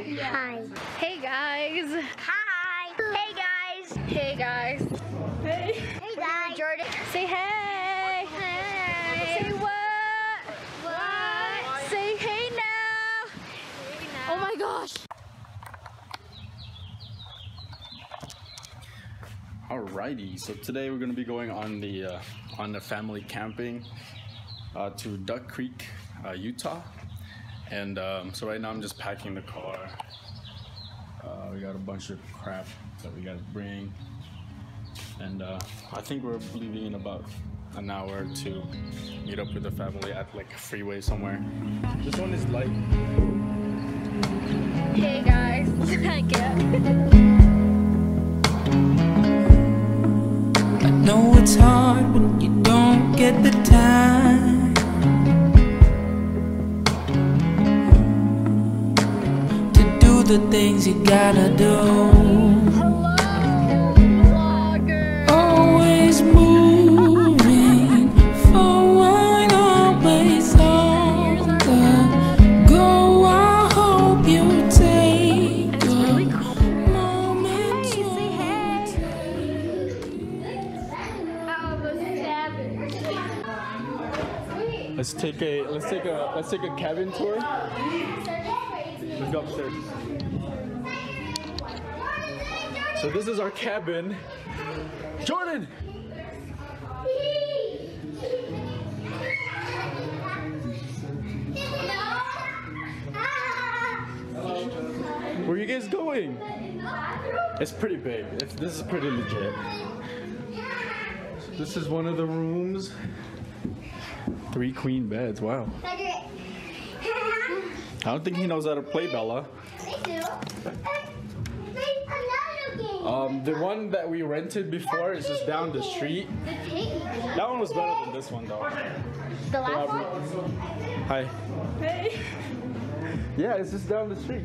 Hi. Hey guys. Hi. Hey guys. Hey guys. Hey Hey guys. Jordan. Say hey. Hey. Say what? What? Say hey now. Oh my gosh. Alrighty, so today we're gonna be going on the uh, on the family camping uh, to Duck Creek, uh, Utah, and um, so right now I'm just packing the car. Uh, we got a bunch of crap that we gotta bring, and uh, I think we're leaving in about an hour to meet up with the family at like a freeway somewhere. This one is light. Hey guys. I get. I know it's hard when you don't get the time the things you gotta do. Always moving forward, always on the go. I hope you take a moment to Let's take a let's take a let's take a cabin tour. Let's go upstairs. So this is our cabin. Jordan! Where are you guys going? It's pretty big. It's, this is pretty legit. This is one of the rooms. Three queen beds. Wow. I don't think he knows how to play Bella. Um, the one that we rented before is just down the street. That one was better than this one though. The last one? Hi. Hey. Yeah, it's just down the street.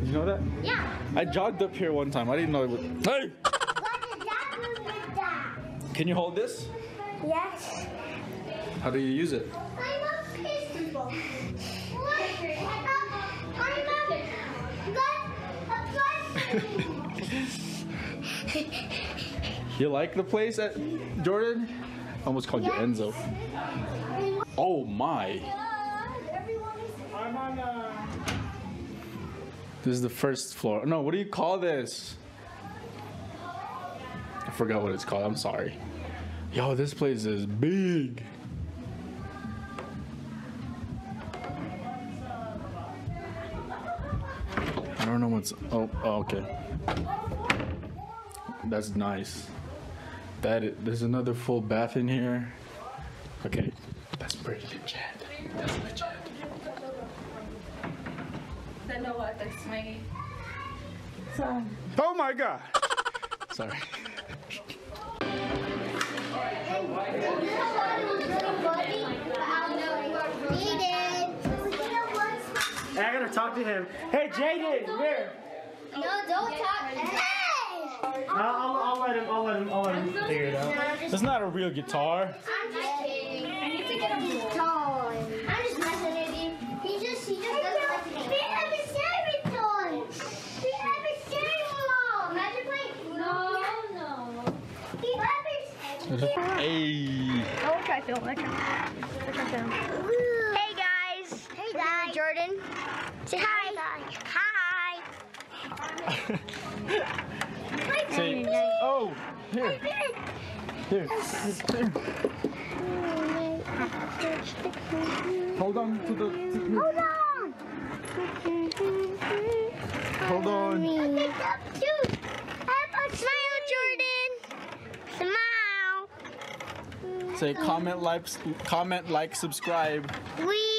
Did you know that? Yeah. I jogged up here one time. I didn't know it would. Hey! What that room with that? Can you hold this? Yes. How do you use it? You like the place at Jordan? I almost called you Enzo. Oh my. This is the first floor. No, what do you call this? I forgot what it's called. I'm sorry. Yo, this place is big. Don't know what's. Oh, oh okay. That's nice. That is, there's another full bath in here. Okay, that's pretty legit. That's legit. Oh my god! Sorry. Hey, I gotta talk to him. Hey, Jaden, come here. No, don't talk. Hey! I'll, I'll, I'll let him. I'll let him. I'll let him figure it out. It's not a real guitar. I'm just kidding. I need to get him toy. I'm just messing with you. He just, he just doesn't like to We have a sharing toy. We have a sharing wall. Imagine playing. No, no. We have a Hey. I'll try film. I try. I try film. Hey guys. Hey guys. Jordan. Say hi. Hi. Say, oh, here, here. Hold on to the. to- Hold on. Hold on. Pick. Have a smile, Jordan. Smile. Say comment, like, comment, like, subscribe. We are the monsters.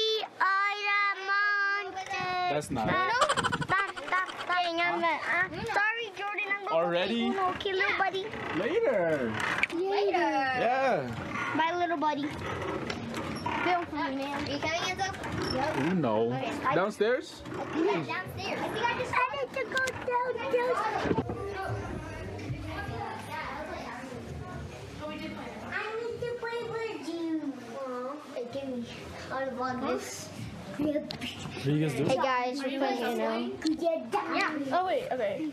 That's not it. Stop, stop, stop. I'm the, uh, sorry, Jordan. I'm the Already? Okay, little buddy. Later. Later. Yeah. Bye, little buddy. Film for me, man. Are you coming, Enzo? Ooh, no. Okay, I- Downstairs? Yeah, downstairs. I think I decided to go downstairs. I need to play with you. Oh, give me. I'll vlog this. What are you guys doing? Hey guys, we're playing Uno. Yeah. Oh wait, okay.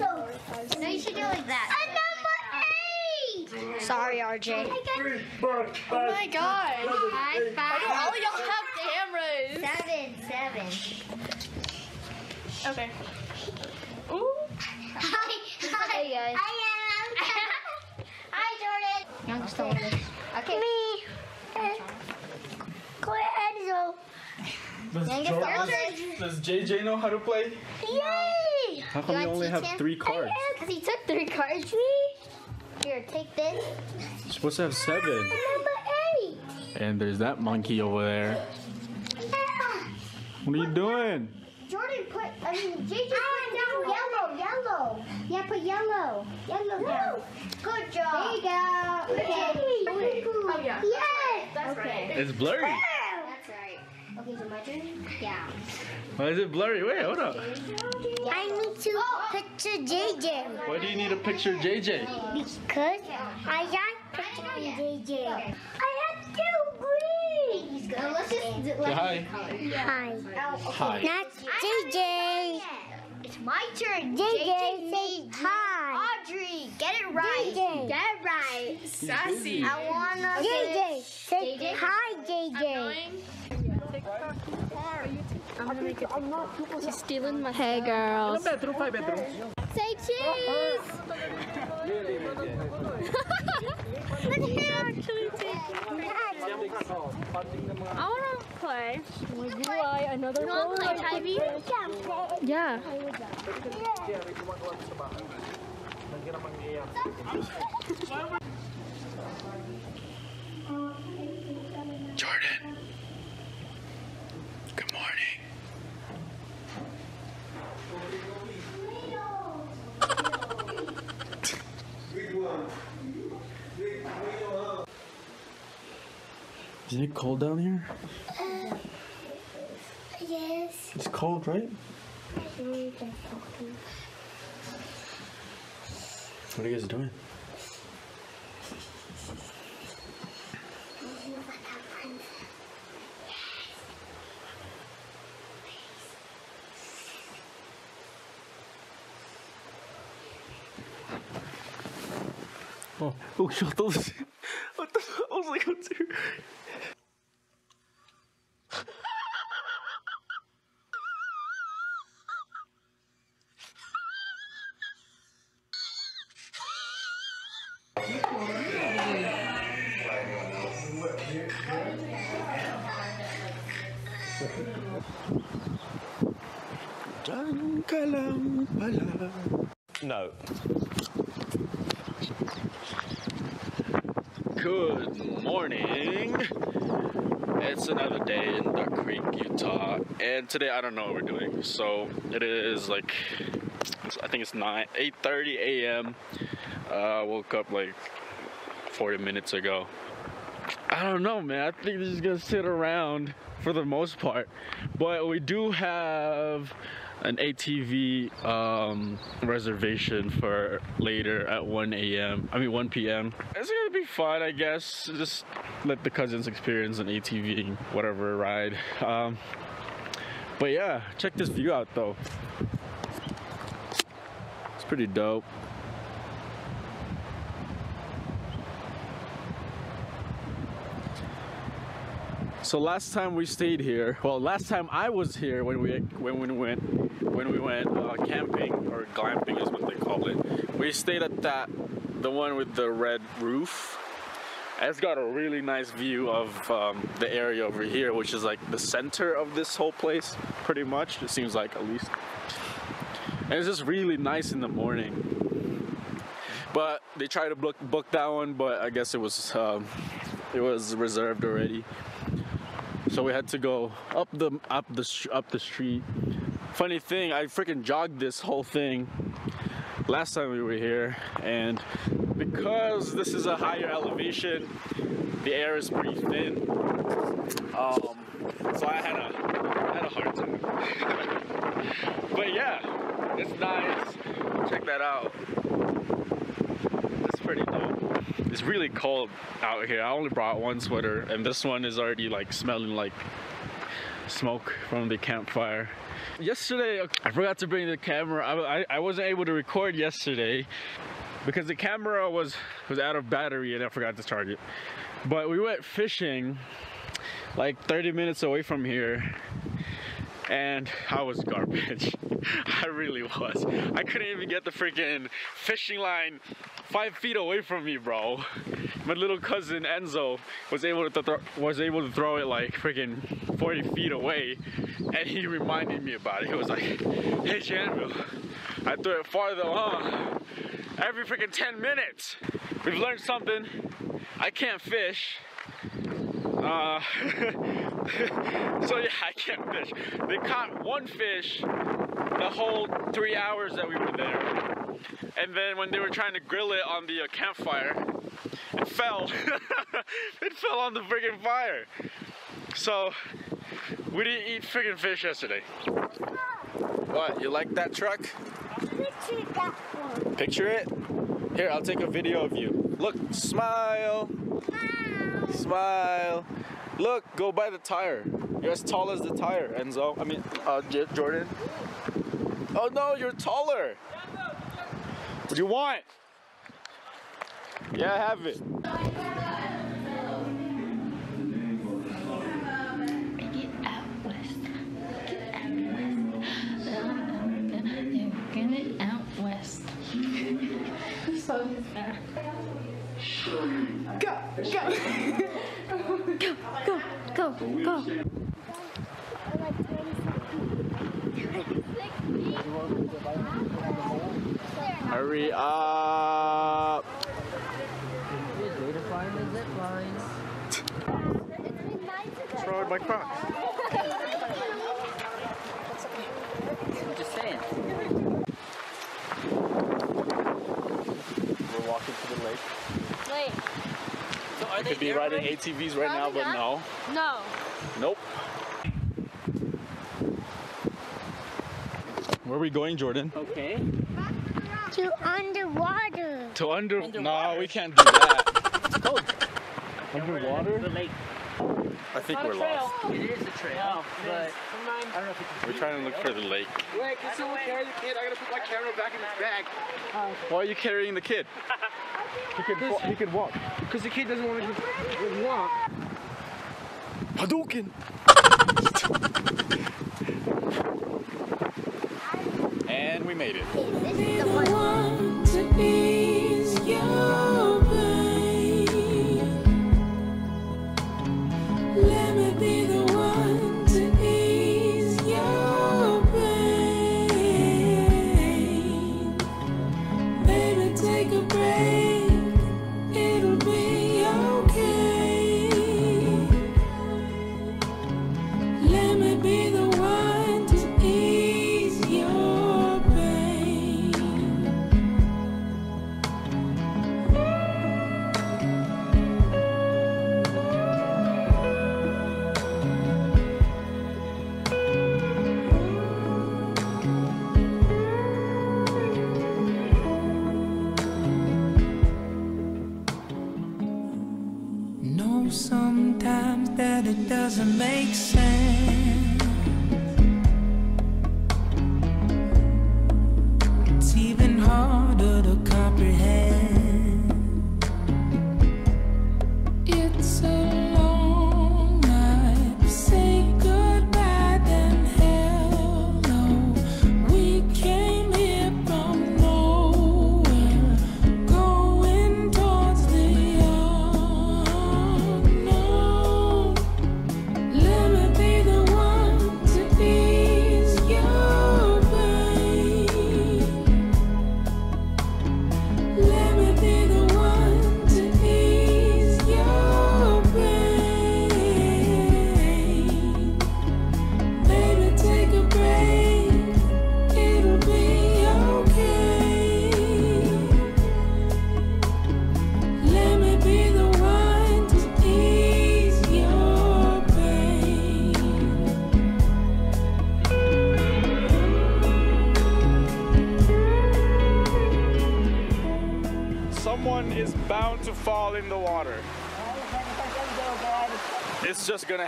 No, you should do it like that. number eight. Sorry, RJ. Oh my god. High five. All y'all have cameras. Seven, seven. Okay. Ooh. Hi, hi. Hey guys. I am. hi, Jordan. Youngest oldest. Okay. Me. Go ahead, Enzo. Does, Youngest Jordan- does JJ know how to play? Yay! How come You you only have him? three cards? Because he took three cards. Me. Here, take this. You're supposed to have ah, seven. Number eight. And there's that monkey over there. Ah. What are you doing? Jordan put, I mean, JJ put ah, down yellow, yellow. Yeah, put yellow. Yellow down. Good job. There you go. Okay. Oh yeah. Yes. That's Okay. right. It's blurry. That's right. Okay, so my turn? Yeah. Why is it blurry? Wait, hold up. I need to picture JJ. Why do you need a picture JJ? Because I like picturing JJ. I have two green. Let's just Say hi. Hi. Hi. That's JJ. It's my turn. JJ, say hi. Audrey, get it right. JJ. Get it right. Sassy. I wanna. JJ, say JJ? hi, JJ. Going. I'm gonna make it. I'm not. She's stealing my. Hey girls. Bedroom, five bedroom. Say cheese. I wanna play. Would you like another you wanna play Ivy? Yeah. Jordan. Isn't it cold down here? Uh, yes. It's cold, right? What are you guys doing? Oh, oh, shut up. What the? I was like, what's here? Diyan ka lang pala. No. Good morning. It's another day in Duck Creek, Utah, and today I don't know what we're doing. So it is like I think it's nine, 8:30 a.m. Uh, woke up like 40 minutes ago. I don't know, man. I think this is gonna sit around for the most part, but we do have an ATV um, reservation for later at 1 a.m. I mean 1 p.m. It's gonna be fun, I guess. Just let the cousins experience an ATV, whatever ride. Um, but yeah, check this view out though. It's pretty dope. So last time we stayed here, well, last time I was here when we when we went when we went uh, camping or glamping is what they call it. We stayed at that the one with the red roof. It's got a really nice view of um, the area over here, which is like the center of this whole place, pretty much. It seems like at least. And it's just really nice in the morning. But they tried to book book that one, but I guess it was um, it was reserved already. So we had to go up the up the up the street. Funny thing, I freaking jogged this whole thing last time we were here, and because this is a higher elevation, the air is pretty thin. Um, so I had had a hard time. but yeah, it's nice. Check that out. It's pretty dope. It's really cold out here. I only brought one sweater, and this one is already like smelling like smoke from the campfire. Yesterday, I forgot to bring the camera. I, I, wasn't able to record yesterday because the camera was was out of battery and I forgot to charge it. But we went fishing like 30 minutes away from here and I was garbage. I really was. I couldn't even get the freaking fishing line five feet away from me, bro. My little cousin Enzo was able to th was able to throw it like freaking 40 feet away, and he reminded me about it. He was like, "Hey, Janvil, I threw it farther along every freaking 10 minutes." We've learned something. I can't fish. Uh, so yeah, I can't fish. They caught one fish the whole three hours that we were there. And then when they were trying to grill it on the uh, campfire, it fell. it fell on the friggin' fire. So we didn't eat friggin' fish yesterday. What, you like that truck? Picture that one. Picture it? Here, I'll take a video of you. Look, smile, Wow. smile. Look, go by the tire. You're as tall as the tire, Enzo. I mean, uh, J- Jordan. Oh no, you're taller. What do you want? Yeah, have it. Get out west. Get out west. Get it out west. so sad. Go, go. go, go, go. Hurry up. Throw my crocs. Just saying. We're walking to the lake. Wait, are We could be riding already? ATVs right now, but no. no. Nope. Where are we going, Jordan? Okay. To underwater. To under. No, we can't do that. It's cold. Underwater? The lake. I think we're lost. It is a trail, but I don't know if it's We're trying to look for the lake. Wait, can someone carry the kid? I gotta put my camera back in its bag. Oh, Why are you carrying the kid? He could, wa- he could walk. Because the kid doesn't want to walk. Hadouken! and we made it.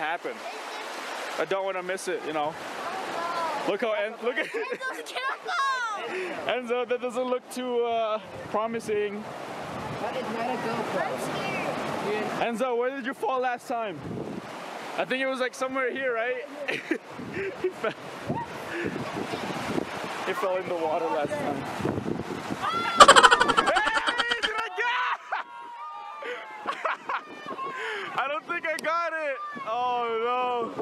Fall in the water. It's just gonna happen. I don't want to miss it, you know. Look how en- look at Enzo. That doesn't look too uh, promising. That is not a GoPro. Enzo, where did you fall last time? I think it was like somewhere here, right? he, fell. he fell in the water last time. Hey, did I get- I don't think I got it. Oh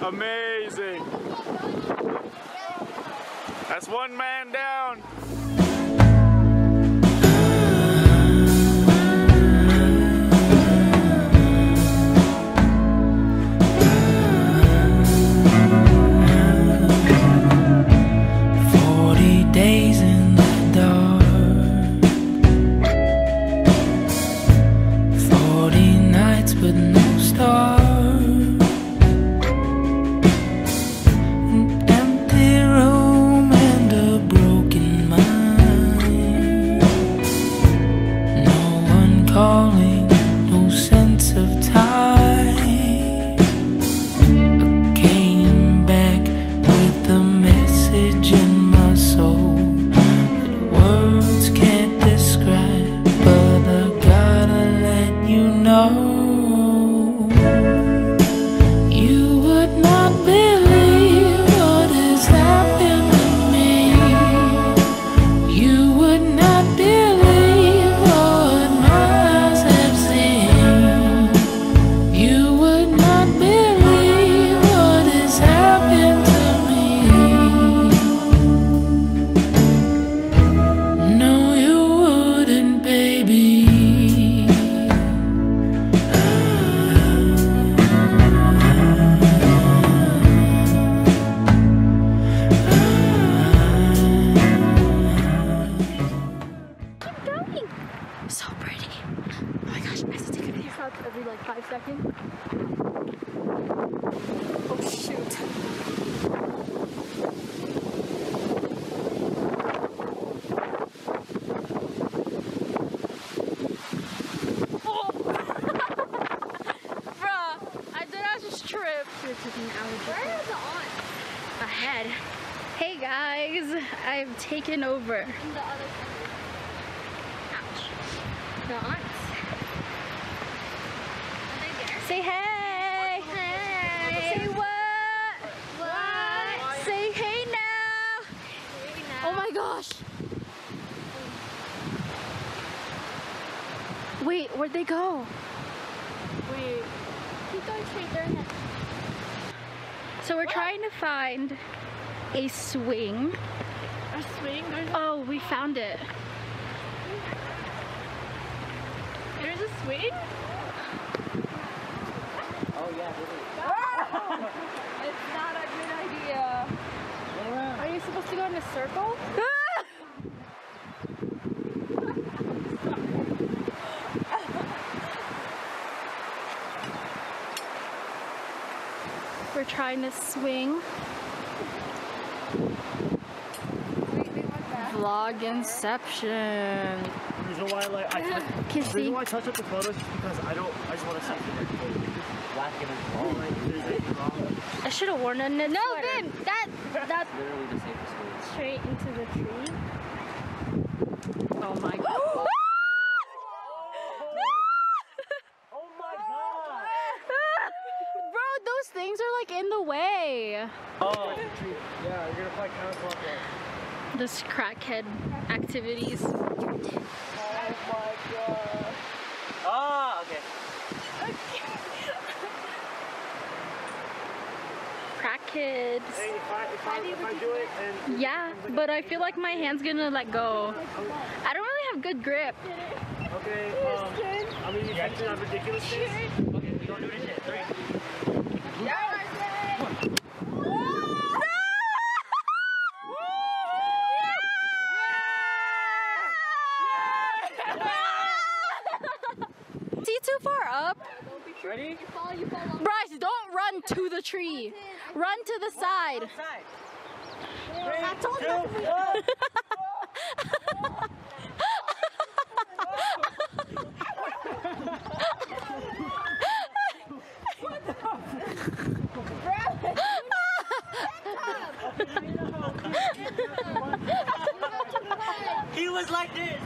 no. Amazing. That's one man down. With no stars. Wait, where'd they go? Wait. Keep going straight there. So we're trying to find a swing. A swing? Oh, we found it. There's a swing? Oh yeah, really. It's not a good idea. Are you supposed to go in a circle? We're trying to swing. Vlog Inception. The reason why like I touch, the reason why I touch up the photos is because I don't I just want to see if Black and all like if there's anything wrong. I should have worn a knit No, sweater. babe, that that's literally the safest way. straight into the tree. Oh my god. Oh my god! Bro, those things are like in the way. Oh, yeah, you're gonna fly counterclockwise. This crackhead activities. Oh my god. Ah, okay. Crackheads. Hey, if I if I if I do it and Yeah, but I feel like my hand's gonna let go. I don't really have good grip. okay, um, I'm gonna use ridiculous things. Okay, we gonna do shit. Three. See too far up? Ready? Bryce, don't run to the tree. Run to the side. I told Two, one. like this.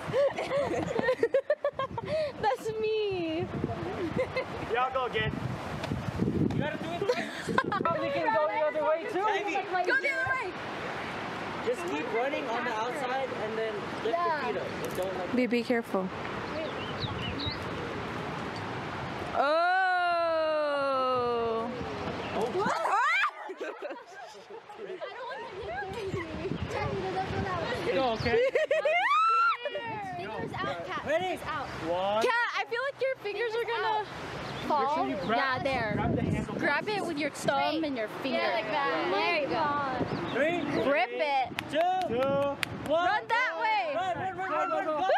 That's me. Y'all go again. You gotta do it. Probably can go the other way too. Go the other way. Just keep running on the outside and then lift Yeah. your feet up. Just don't like. Be be careful. Oh. oh. Ah! You okay? Fingers out, cat. Ready? Out. One. Kat, I feel like your fingers are gonna fall. you grab- yeah, there. Grab the handle. Grab it with your thumb and your finger. Yeah, like that. There you go. Three. Grip three, it. Two. Two. Run that way. Run, run, run, run, run, run.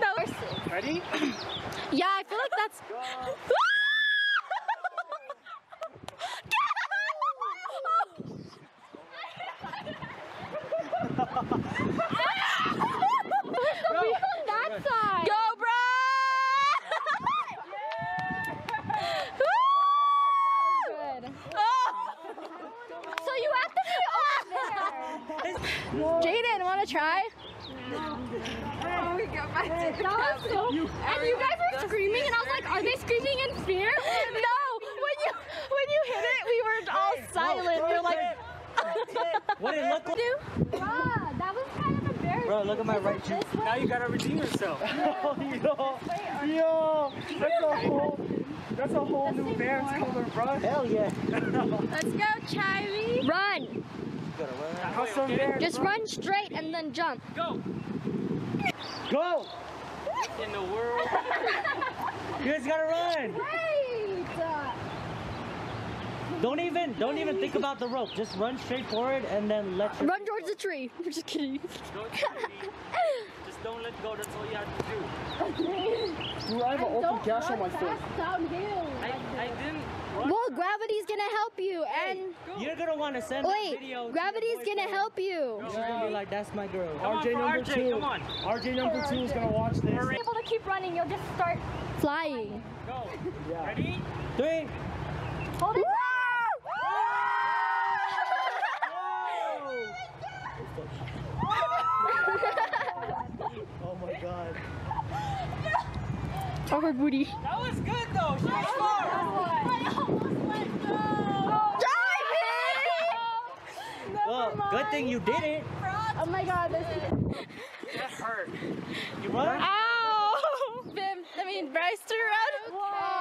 That was- Ready? yeah, I feel like that's. That side. Go, bro! Good. Oh! So you have to be over there. Jaden, wanna try? That was so. And you guys were screaming, and I was like, "Are they screaming in fear?" No, when you when you hit it, we were all silent. We were like, What did it look like? Bruh, that was kind of embarrassing. Bro, look at my right cheek. Now you gotta redeem yourself. yo, yo, that's a whole, that's a whole new Bears color, bro. Hell yeah. let's go, Charlie. Run. How's some Bears? Just run straight and then jump. Go. Go. In the world. you guys gotta run. Wait. Don't even, don't even think about the rope. Just run straight forward and then let your. Run towards the tree. I'm just kidding. Don't Just don't let go. That's all you have to do. Dude, I have an open gash on my face. Downhill. I, I didn't. Run. Well, gravity's gonna help you, and You're gonna want to send that wait, video. to gravity's your gonna boyfriend. help you. She's gonna be like, "That's my girl." RJ number RJ, two. come on. RJ number two is gonna watch this. You're able to keep running, you'll just start Flying. Go. Yeah. Ready? Three. hold it. Oh my god. Oh, her booty. That was good though. She was Well, good thing you did it. Oh my god, this. That hurt. You run? Ow! Bim, I mean, Bryce to run. Whoa!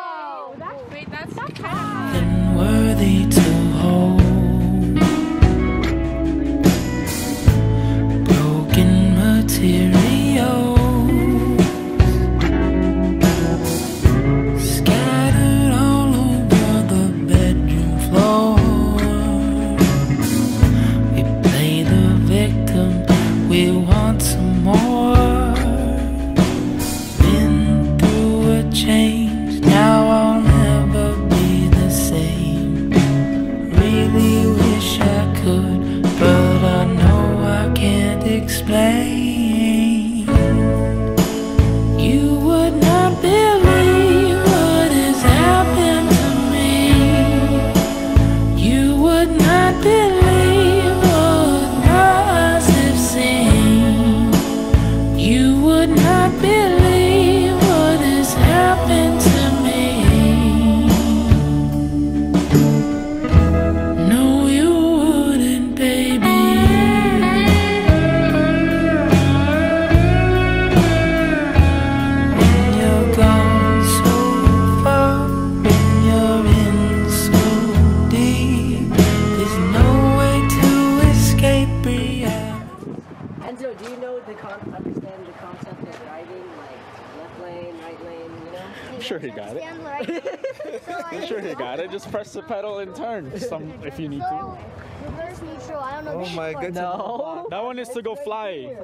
Con- understand the concept of driving, like left lane, right lane, you know? I'm sure he got it. Stand right. so I I'm sure he got it. Just press the pedal and turn some if you need to. So reverse neutral. I don't know. Oh this my part. god. That one is to go fly.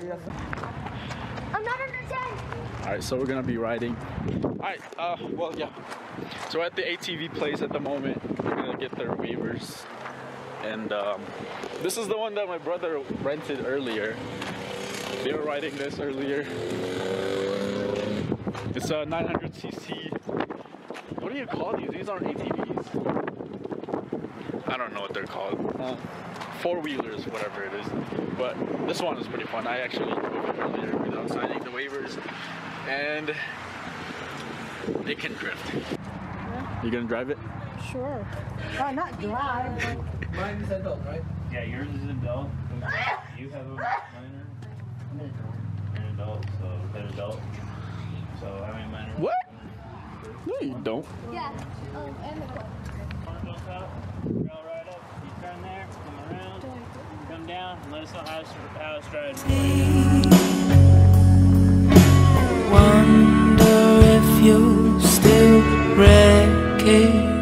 I'm not under ten. All right, so we're gonna be riding. All right, uh, well, yeah. So we're at the ATV place at the moment. We're gonna get their waivers, and um, this is the one that my brother rented earlier. They were riding this earlier. It's a 900cc What do you call these? These aren't ATVs. I don't know what they're called. Uh, Four wheelers, whatever it is. But this one is pretty fun. I actually drove it earlier without signing the waivers, and they can drift. You gonna drive it? Sure. Uh, not drive. Mine is adult, right? Yeah, yours is adult. You have a minor? An adult, so an adult. So how many minor? What? No, you don't. Yeah. Um, and the book. Wanna go top? Rail right up. You turn there, come around, come down, and let us know how how it's driving. Wonder if you still recognize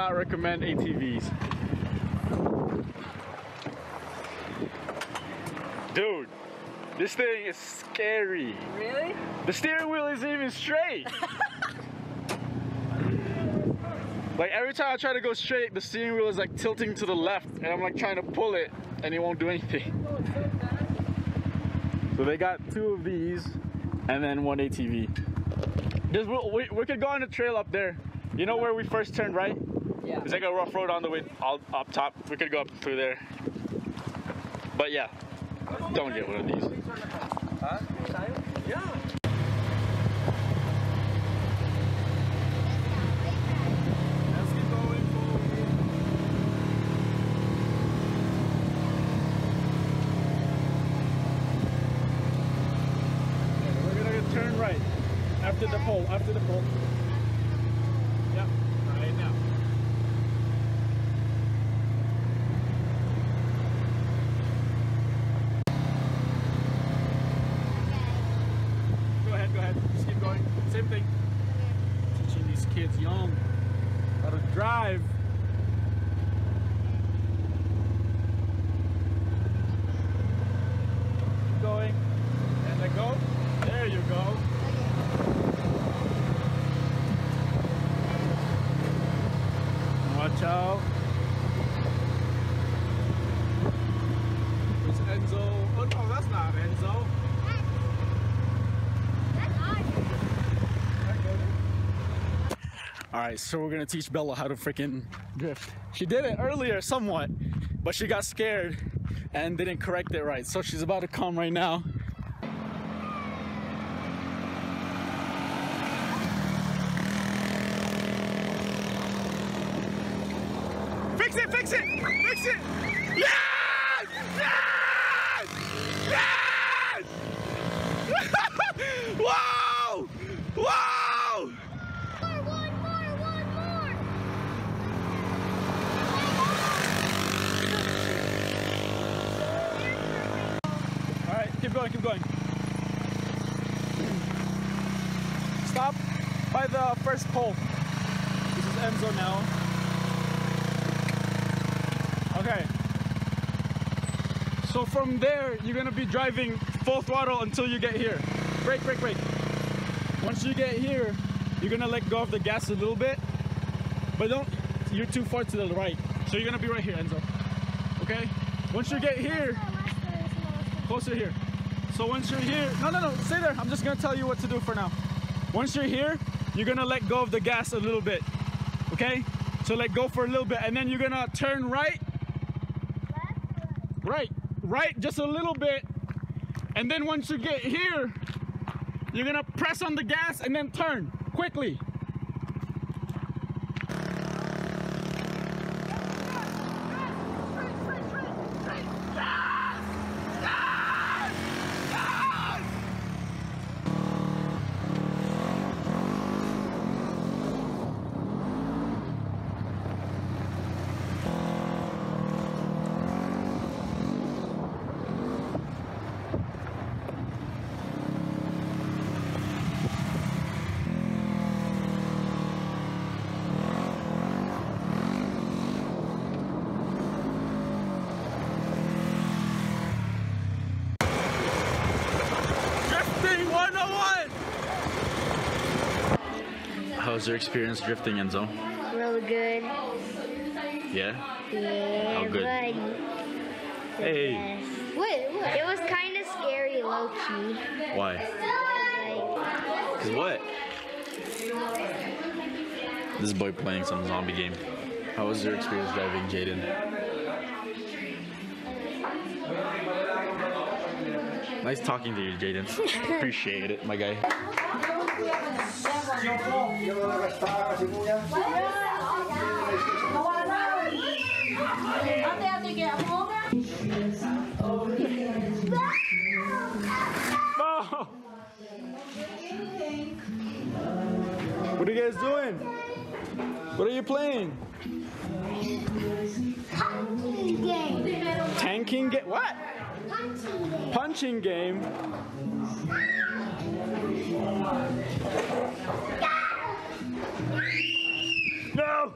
not recommend ATVs. Dude, this thing is scary. Really? The steering wheel isn't even straight. like every time I try to go straight, the steering wheel is like tilting to the left, and I'm like trying to pull it, and it won't do anything. So they got two of these, and then one ATV. Just we, we, we could go on the trail up there. You know where we first turned right? Yeah. There's like a rough road on the way all, up top. We could go up through there. But yeah, don't get one of these. We're gonna turn right after the pole. After the pole. Yep, right now. Go ahead, go ahead. Just keep going. Same thing. Teaching these kids young how to drive. Keep going. And then go. There you go. Watch out. It's Enzo. Oh no, that's not Enzo. All right, so we're gonna teach Bella how to freaking drift. She did it earlier somewhat, but she got scared and didn't correct it right. So she's about to come right now. Fix it, fix it, fix it! Yes! Yes! Yes! wow! Wow! More, one more, one more. All right, keep going, keep going. Stop by the first pole. This is Enzo now. Okay. So from there, you're gonna be driving full throttle until you get here. Brake, brake, brake. Once you get here, you're gonna let go of the gas a little bit, but don't, you're too far to the right. So you're gonna be right here, Enzo. Okay? Once you get here, closer here. So once you're here, no, no, no, stay there. I'm just gonna tell you what to do for now. Once you're here, you're gonna let go of the gas a little bit, okay? So let go for a little bit, and then you're gonna turn right, right, right, just a little bit, and then once you get here, You're gonna press on the gas and then turn quickly. Drifting 101! How was your experience drifting, Enzo? Really good. Yeah? Yeah, How good? Hey, Wait, what? It was kind of scary, low key. why? Cause what? This boy playing some zombie game. How was your experience driving, Jaden? Nice talking to you, Jaden. Appreciate it, my guy. Oh, no! What are you guys doing? What are you playing? Punching game. Tanking game? What? Punching game. Punching game? No!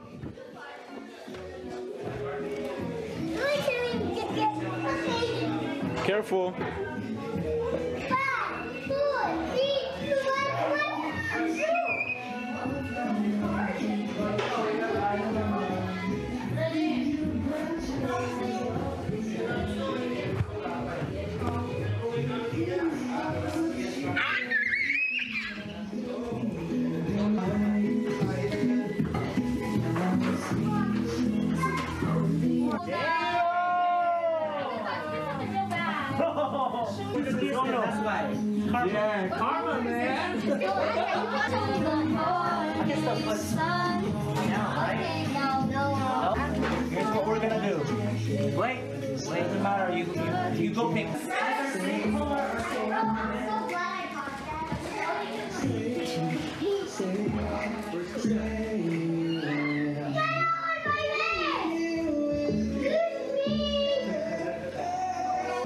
Careful. Yeah, karma, man. No, no. Here's what we're gonna do. Wait, wait, doesn't matter. You, you, you go pick.